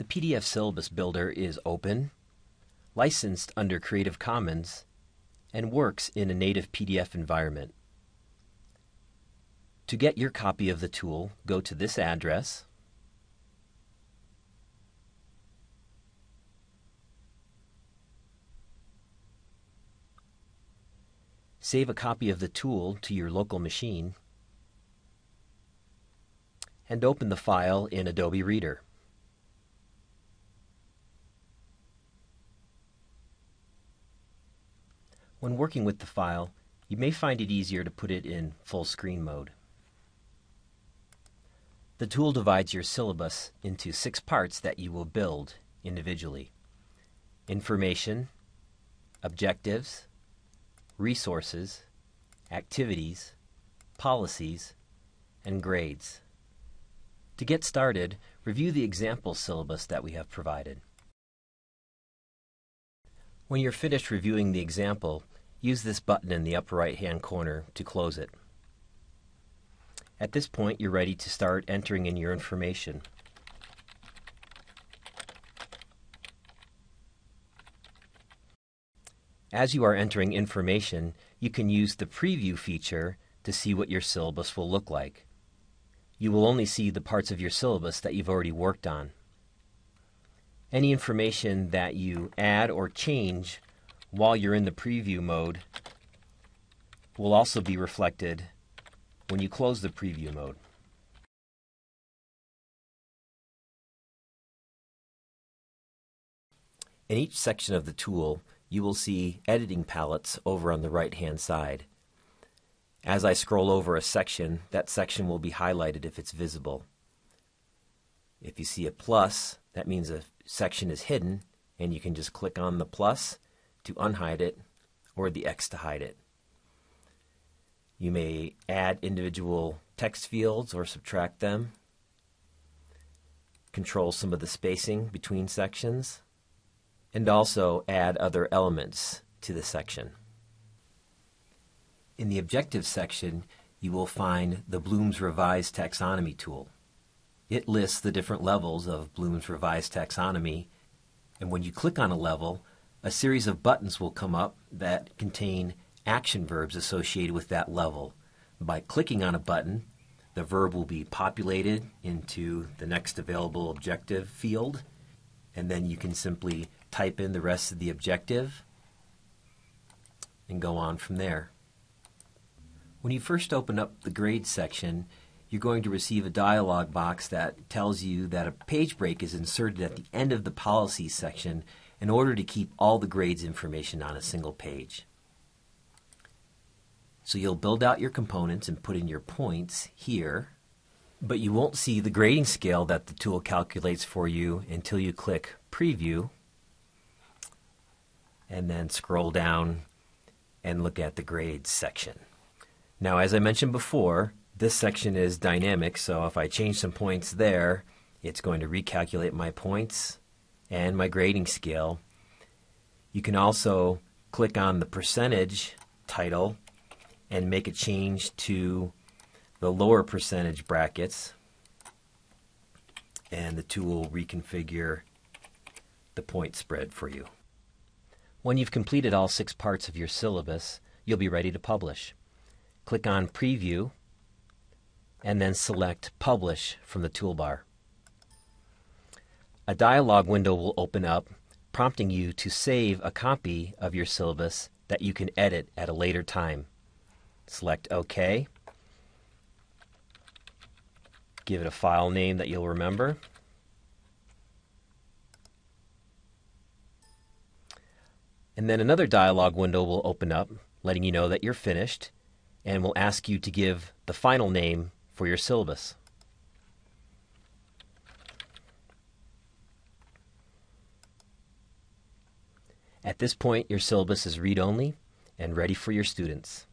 The PDF Syllabus Builder is open, licensed under Creative Commons, and works in a native PDF environment. To get your copy of the tool, go to this address Save a copy of the tool to your local machine and open the file in Adobe Reader. When working with the file, you may find it easier to put it in full screen mode. The tool divides your syllabus into six parts that you will build individually. Information, objectives, resources, activities, policies, and grades. To get started, review the example syllabus that we have provided. When you're finished reviewing the example, use this button in the upper right hand corner to close it. At this point, you're ready to start entering in your information. As you are entering information, you can use the preview feature to see what your syllabus will look like. You will only see the parts of your syllabus that you've already worked on. Any information that you add or change while you're in the preview mode will also be reflected when you close the preview mode. In each section of the tool, you will see editing palettes over on the right hand side. As I scroll over a section, that section will be highlighted if it's visible. If you see a plus, that means a section is hidden, and you can just click on the plus to unhide it or the X to hide it. You may add individual text fields or subtract them, control some of the spacing between sections, and also add other elements to the section. In the Objectives section, you will find the Bloom's Revised Taxonomy tool. It lists the different levels of Bloom's Revised Taxonomy, and when you click on a level, a series of buttons will come up that contain action verbs associated with that level. By clicking on a button, the verb will be populated into the next available objective field, and then you can simply type in the rest of the objective, and go on from there. When you first open up the grade section, you're going to receive a dialog box that tells you that a page break is inserted at the end of the policy section in order to keep all the grades information on a single page. So you'll build out your components and put in your points here, but you won't see the grading scale that the tool calculates for you until you click Preview and then scroll down and look at the grades section. Now, as I mentioned before, this section is dynamic, so if I change some points there, it's going to recalculate my points and my grading scale. You can also click on the percentage title and make a change to the lower percentage brackets, and the tool will reconfigure the point spread for you. When you've completed all six parts of your syllabus, you'll be ready to publish. Click on Preview and then select Publish from the toolbar. A dialog window will open up, prompting you to save a copy of your syllabus that you can edit at a later time. Select OK. Give it a file name that you'll remember. And then another dialog window will open up, letting you know that you're finished, and will ask you to give the final name for your syllabus. At this point, your syllabus is read-only and ready for your students.